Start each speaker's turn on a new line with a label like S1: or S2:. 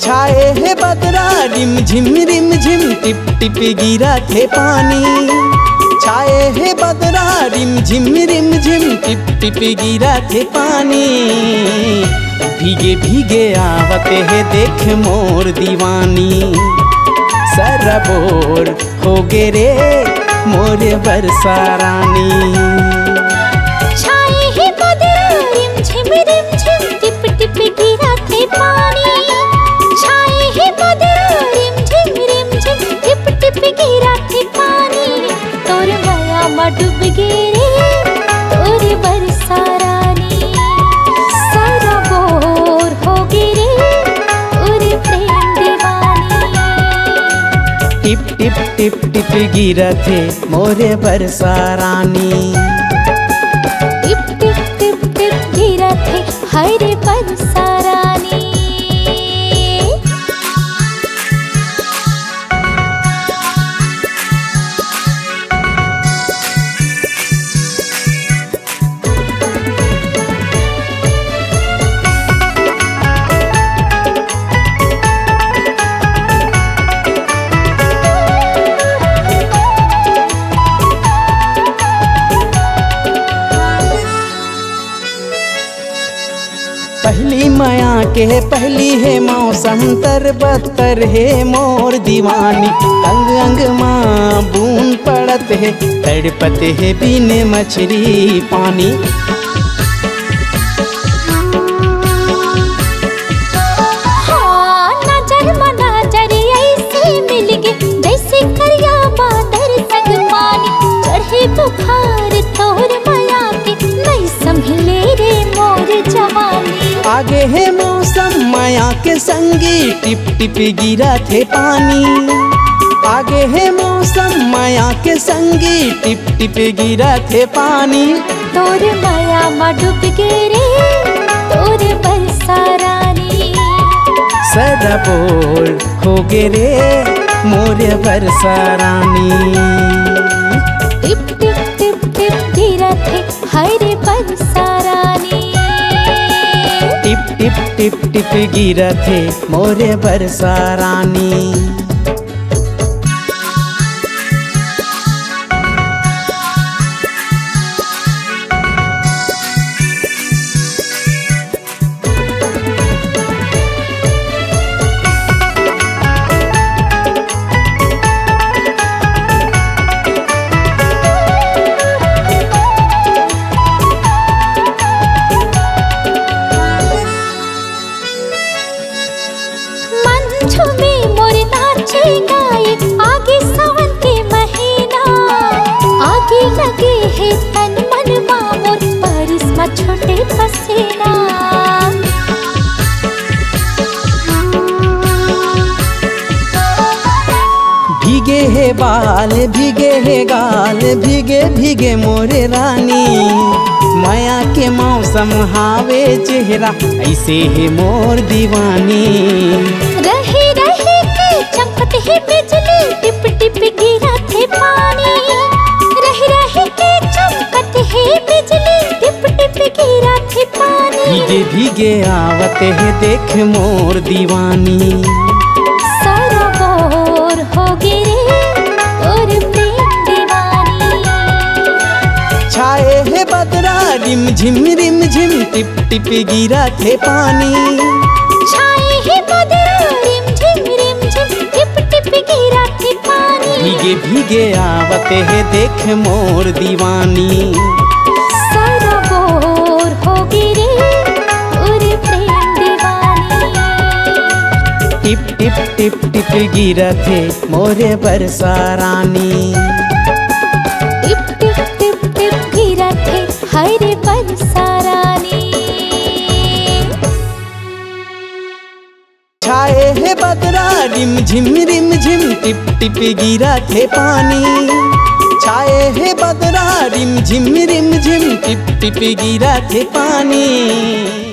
S1: छाए है बदरा, रिम झिम रिम झिम, टिप टिप गिरा थे पानी। छाए है बदरा, रिम झिम रिम झिम, टिप टिप गिरा थे पानी। भीगे भीगे आवते है, देख मोर दीवानी। सरबोर हो गे रे, मोर बरसा रानी।
S2: छाए है बदरा, रिम झिम रिम झिम डूब बरसा रानी सारा बोर हो प्रेम दीवानी।
S1: टिप टिप टिप टिप गिरा थे मोरे बरसा रानी पहली माया के पहली है मौसम तर बतर है मोर दीवानी। अंग अंग माँ बूंद पड़त है, तड़पत है बिन मछली पानी। टिप टिप गिरा थे पानी। आगे है मौसम माया के संगी। टिप टिप गिरा थे पानी।
S2: तोर माया मा डूब गे रे तोर बरसा रानी
S1: सरबोर हो गे रे मोरे बरसा
S2: टिप टिप गिरा थे
S1: मोरे बरसा रानी।
S2: है
S1: बाल भीगे है गाल भीगे भीगे मोरे रानी। माया के मौसम हावे चेहरा ऐसे है मोर दीवानी।
S2: रहे रहे के चमकत है बिजली टिप टिप गिरा थे पानी। रहे रहे के चमकत है बिजली टिप टिप गिरा थे पानी।
S1: भीगे भीगे आवत है देख मोर दीवानी। बदरा रिम झिम रिम झिम टिप टिप गिरा थे पानी भीगे भीगे आवत है देख मोर दीवानी टिप टिप टिप टिप गिरा थे मोरे बरसा रानी। टिप टिप गिरा थे पानी, छाए है बदरा रिम झिम रिम झिम, टिप टिप गिरा थे पानी।